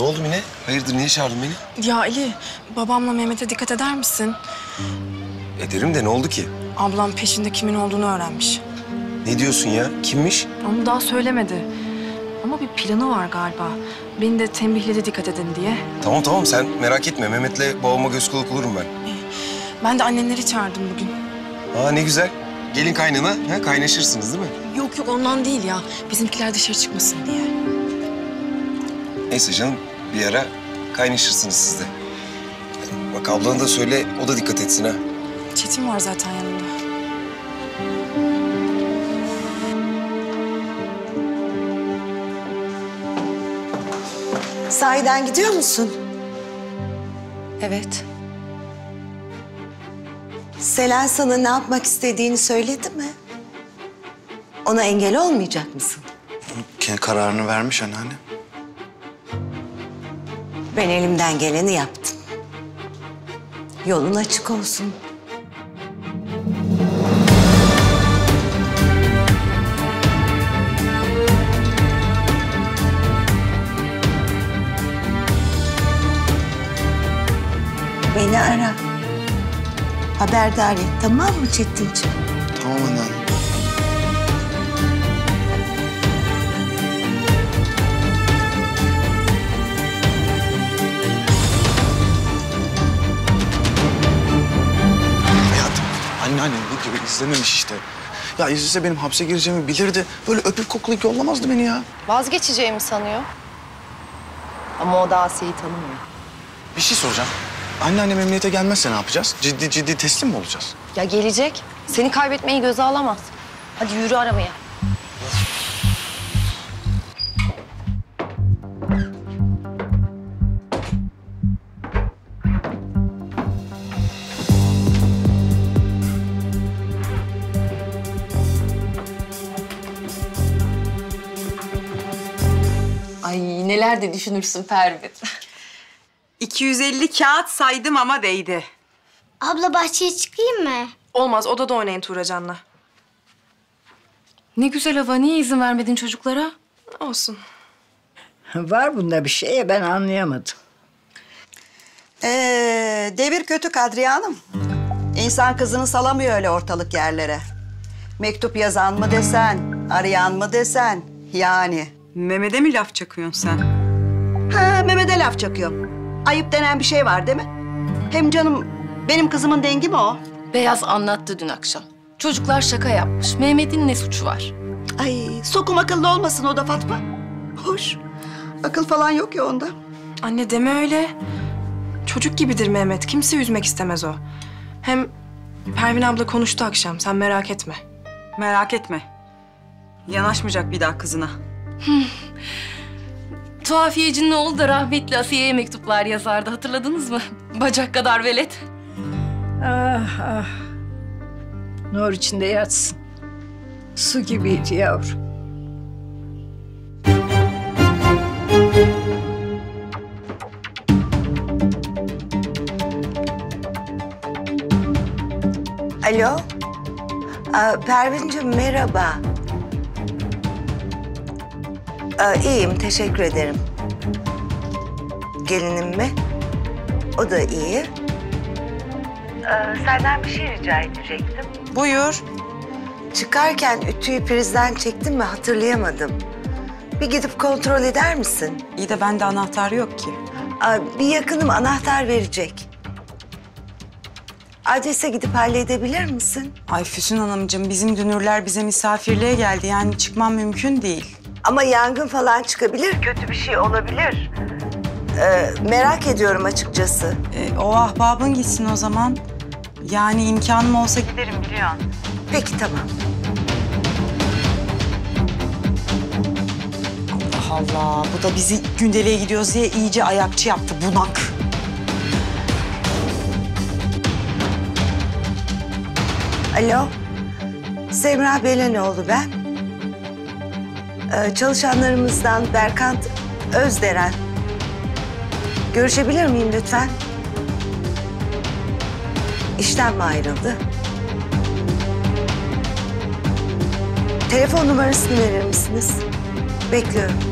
Ne oldu Mine? Hayırdır niye çağırdın beni? Ya Ali, babamla Mehmet'e dikkat eder misin? Ederim de ne oldu ki? Ablam peşinde kimin olduğunu öğrenmiş. Ne diyorsun ya? Kimmiş? Onu daha söylemedi. Ama bir planı var galiba. Beni de tembihledi dikkat edin diye. Tamam tamam sen merak etme. Mehmet'le babama göz kulak olurum ben. Ben de annenleri çağırdım bugün. Aa ne güzel. Gelin kaynana. Ha, kaynaşırsınız değil mi? Yok yok ondan değil ya. Bizimkiler dışarı çıkmasın diye. Neyse canım bir ara kaynaşırsınız siz de. Bak ablana da söyle o da dikkat etsin ha. Çetin var zaten yanında. Sahiden gidiyor musun? Evet. Selen sana ne yapmak istediğini söyledi mi? Ona engel olmayacak mısın? Kendi kararını vermiş anneanne. Ben elimden geleni yaptım. Yolun açık olsun. Beni ara. Haberdar et tamam mı Çetinciğim? Tamam anneanne. Anneannem bu gibi izlememiş işte. Ya izlese benim hapse gireceğimi bilirdi. Böyle öpüp koklayıp yollamazdı beni ya. Vazgeçeceğimi sanıyor. Ama o da Asiye'yi tanımıyor. Bir şey soracağım. Anneannem emniyete gelmezse ne yapacağız? Ciddi ciddi teslim mi olacağız? Ya gelecek. Seni kaybetmeyi göze alamaz. Hadi yürü aramaya. Neler de düşünürsün Pervin. 250 kağıt saydım ama değdi. Abla bahçeye çıkayım mı? Olmaz odada oynayın Tuğracan'la. Ne güzel hava. Niye izin vermedin çocuklara? Olsun. Var bunda bir şey ben anlayamadım. Ee, devir kötü Kadriye Hanım. İnsan kızını salamıyor öyle ortalık yerlere. Mektup yazan mı desen, arayan mı desen yani. Mehmet'e mi laf çakıyorsun sen? Ha Mehmet'e laf çakıyorum. Ayıp denen bir şey var değil mi? Hem canım benim kızımın dengi mi o? Beyaz anlattı dün akşam. Çocuklar şaka yapmış. Mehmet'in ne suçu var? Ay sokum akıllı olmasın o da Fatma. Hoş. Akıl falan yok ya onda. Anne deme öyle. Çocuk gibidir Mehmet. Kimse üzmek istemez o. Hem Pervin abla konuştu akşam. Sen merak etme. Merak etme. Yanaşmayacak bir daha kızına. Tuhafiyecinin oğlu da rahmetli Asiye'ye mektuplar yazardı. Hatırladınız mı? Bacak kadar velet. Ah ah. Nur içinde yatsın. Su gibiydi yavrum. Alo. Aa, Pervin'cim merhaba. Aa, iyiyim, teşekkür ederim. Gelinim mi? O da iyi. Aa, senden bir şey rica edecektim. Buyur. Çıkarken ütüyü prizden çektim mi hatırlayamadım. Bir gidip kontrol eder misin? İyi de bende anahtar yok ki. Aa, bir yakınım anahtar verecek. Adrese gidip halledebilir misin? Ay Füsun Hanımcığım bizim dünürler bize misafirliğe geldi. Yani çıkmam mümkün değil. Ama yangın falan çıkabilir, kötü bir şey olabilir. Ee, merak ediyorum açıkçası. Ee, o ahbabın gitsin o zaman. Yani imkanım olsa giderim biliyorsun. Peki tamam. Allah Allah. Bu da bizi gündeliğe gidiyoruz diye iyice ayakçı yaptı bunak. Alo, Semra Belenoğlu ben. Ee, çalışanlarımızdan Berkant Özderen. Görüşebilir miyim lütfen? İşten mi ayrıldı? Telefon numarasını verir misiniz? Bekliyorum.